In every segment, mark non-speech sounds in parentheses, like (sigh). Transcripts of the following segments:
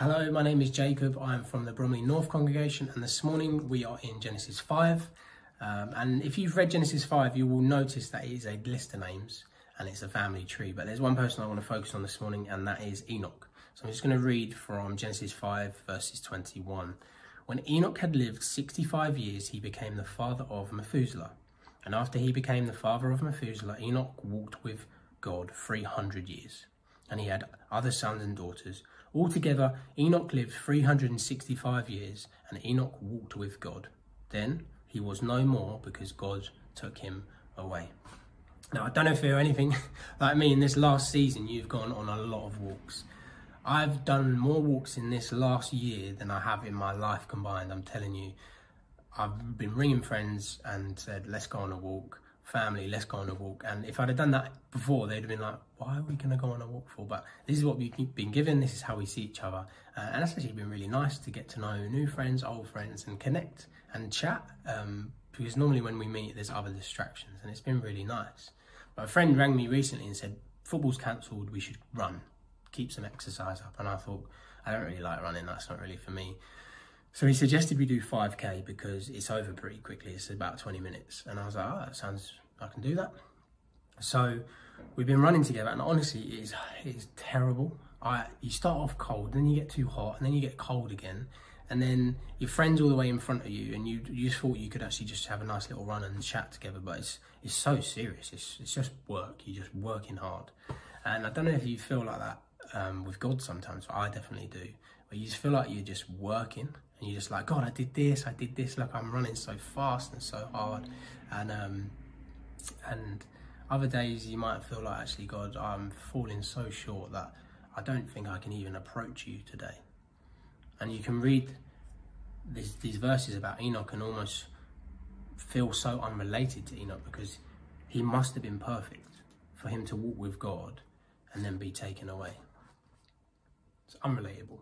my name is Jacob. I'm from the Bromley North congregation, and this morning we are in Genesis 5. Um, and if you've read Genesis 5, you will notice that it is a list of names and it's a family tree. But there's one person I want to focus on this morning, and that is Enoch. So I'm just going to read from Genesis 5, verses 21. When Enoch had lived 65 years, he became the father of Methuselah. And after he became the father of Methuselah, Enoch walked with God 300 years. And he had other sons and daughters. Altogether, Enoch lived 365 years, and Enoch walked with God. Then he was no more because God took him away. Now, I don't know if you're anything (laughs) like me in this last season, you've gone on a lot of walks. I've done more walks in this last year than I have in my life combined, I'm telling you. I've been ringing friends and said, let's go on a walk family, let's go on a walk. And if I'd have done that before, they'd have been like, why are we going to go on a walk for? But this is what we've been given, this is how we see each other. Uh, and that's actually been really nice to get to know new friends, old friends, and connect and chat. Um, because normally when we meet, there's other distractions, and it's been really nice. But a friend rang me recently and said, football's cancelled, we should run, keep some exercise up. And I thought, I don't really like running, that's not really for me. So he suggested we do 5k because it's over pretty quickly. It's about 20 minutes. And I was like, oh, that sounds, I can do that. So we've been running together and honestly it is, it is terrible. I, you start off cold, then you get too hot, and then you get cold again. And then your friend's all the way in front of you, and you, you just thought you could actually just have a nice little run and chat together, but it's, it's so serious. It's, it's just work. You're just working hard. And I don't know if you feel like that um, with God sometimes, I definitely do. Where you just feel like you're just working and you're just like, God, I did this, I did this, like I'm running so fast and so hard. And um, and other days you might feel like, actually, God, I'm falling so short that I don't think I can even approach you today. And you can read these, these verses about Enoch and almost feel so unrelated to Enoch because he must have been perfect for him to walk with God and then be taken away. It's unrelatable.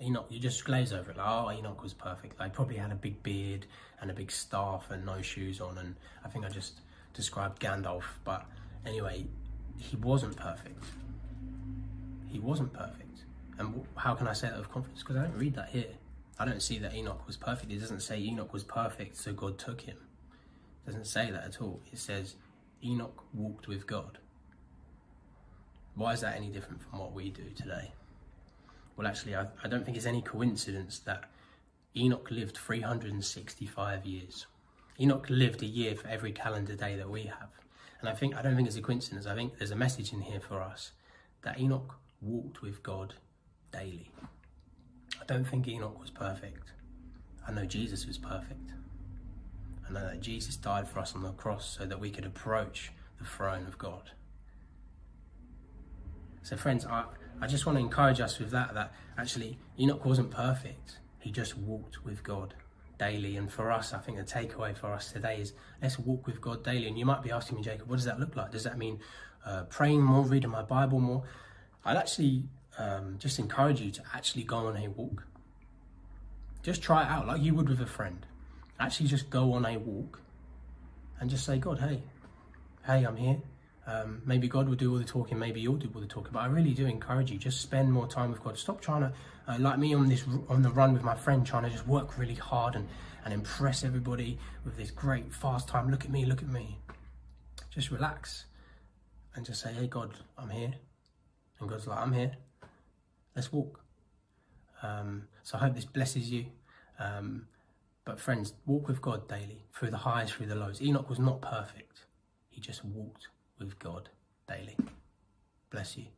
Enoch, you just glaze over it like, oh, Enoch was perfect. Like, probably had a big beard and a big staff and no shoes on. And I think I just described Gandalf. But anyway, he wasn't perfect. He wasn't perfect. And how can I say that with confidence? Because I don't read that here. I don't see that Enoch was perfect. It doesn't say Enoch was perfect, so God took him. It doesn't say that at all. It says Enoch walked with God. Why is that any different from what we do today? Well, actually, I, I don't think it's any coincidence that Enoch lived 365 years. Enoch lived a year for every calendar day that we have. And I think I don't think it's a coincidence. I think there's a message in here for us that Enoch walked with God daily. I don't think Enoch was perfect. I know Jesus was perfect. I know that Jesus died for us on the cross so that we could approach the throne of God. So, friends, I, I just want to encourage us with that, that actually Enoch wasn't perfect. He just walked with God daily. And for us, I think the takeaway for us today is let's walk with God daily. And you might be asking me, Jacob, what does that look like? Does that mean uh, praying more, reading my Bible more? I'd actually um, just encourage you to actually go on a walk. Just try it out like you would with a friend. Actually, just go on a walk and just say, God, hey, hey, I'm here. Um, maybe God will do all the talking, maybe you'll do all the talking, but I really do encourage you, just spend more time with God. Stop trying to, uh, like me on this on the run with my friend, trying to just work really hard and, and impress everybody with this great fast time. Look at me, look at me. Just relax and just say, hey, God, I'm here. And God's like, I'm here. Let's walk. Um, so I hope this blesses you. Um, but friends, walk with God daily, through the highs, through the lows. Enoch was not perfect. He just walked with God daily. Bless you.